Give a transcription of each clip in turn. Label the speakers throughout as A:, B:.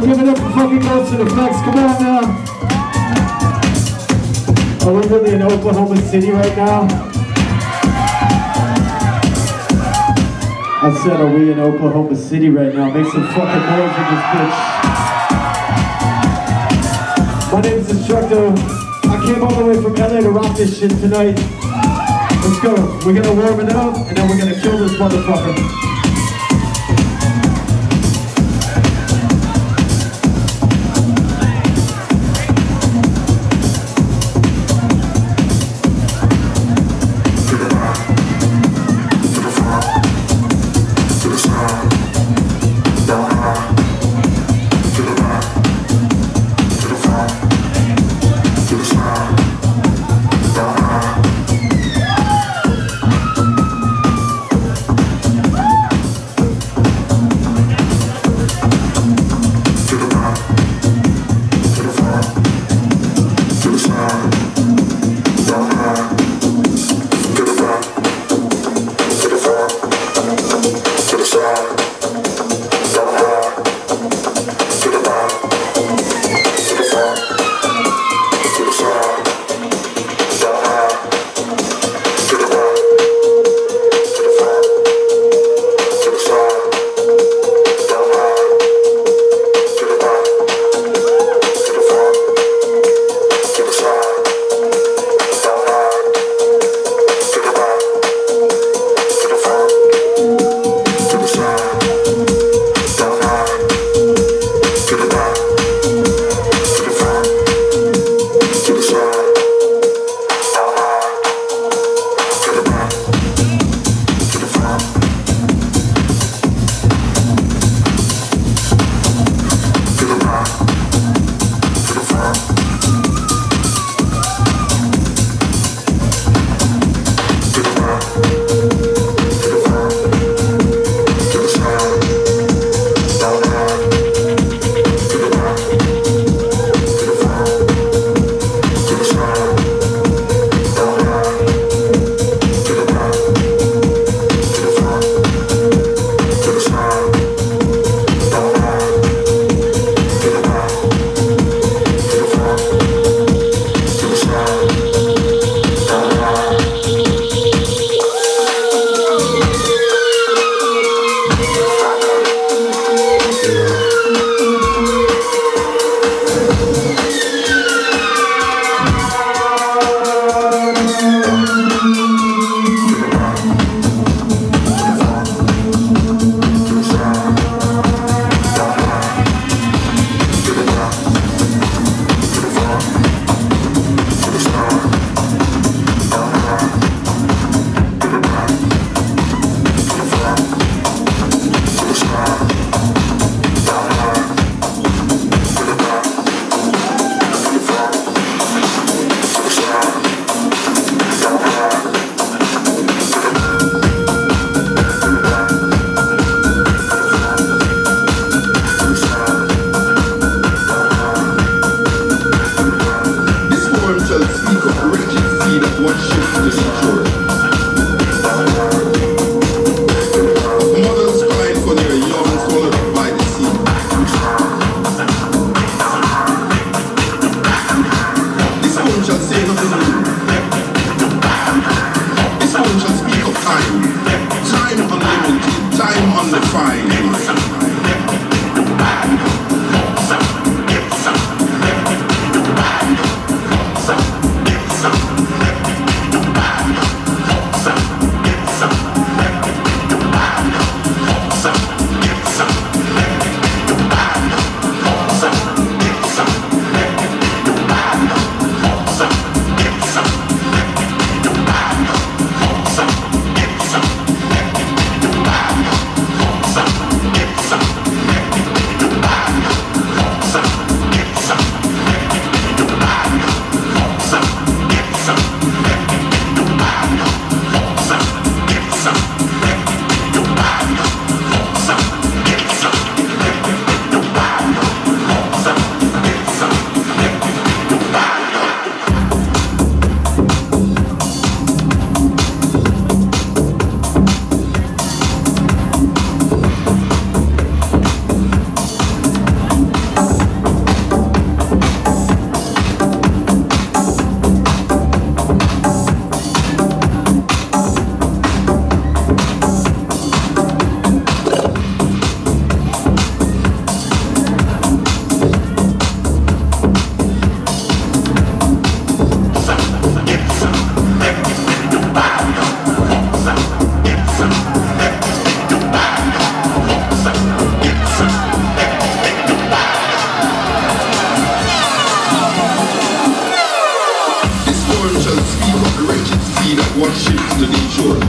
A: Give it up fucking Ghost and Effects. Come on now. Are we really in Oklahoma City right now? I said, are we in Oklahoma City right now? Make some fucking noise in this bitch. My name is Destructo. I came all the way from LA to rock this shit tonight. Let's go. We're gonna warm it up, and then we're gonna kill this motherfucker.
B: sea of the wretched sea that once shapes the shore,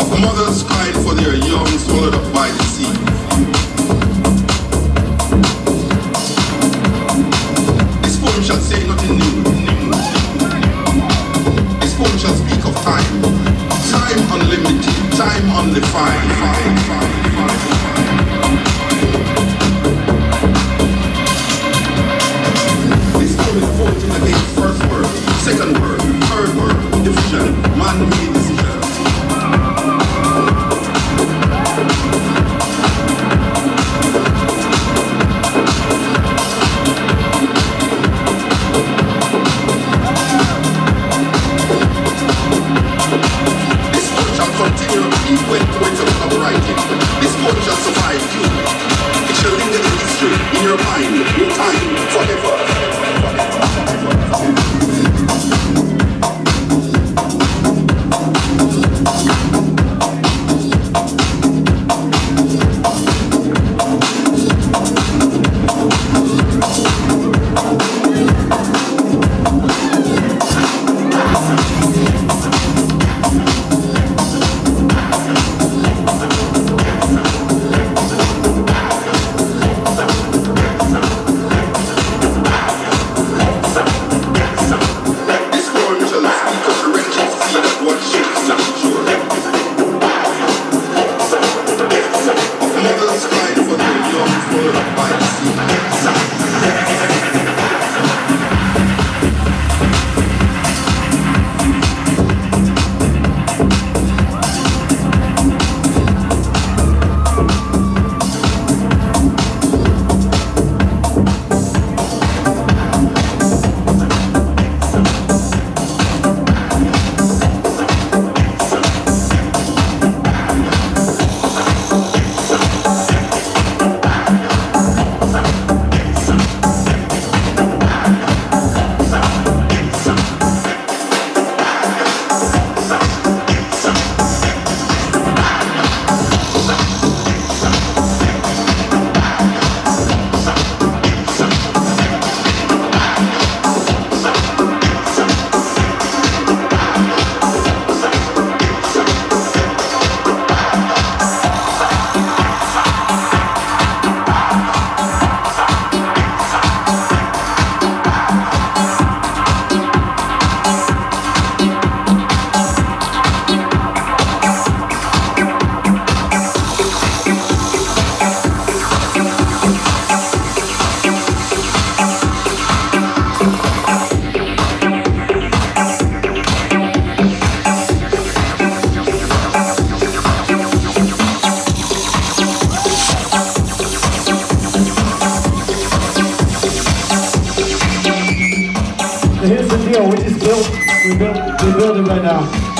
B: Of mothers cried for their young swallowed up by the sea. This poem shall say nothing new. This poem shall speak of time. Time unlimited, time undefined. In your mind, in time, forever.
A: Just built, we built, we're building right now.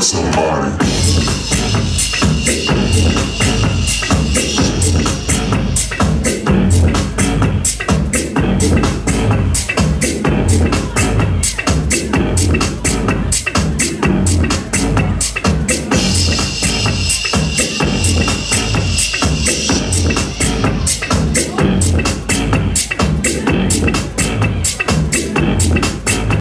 B: somebody.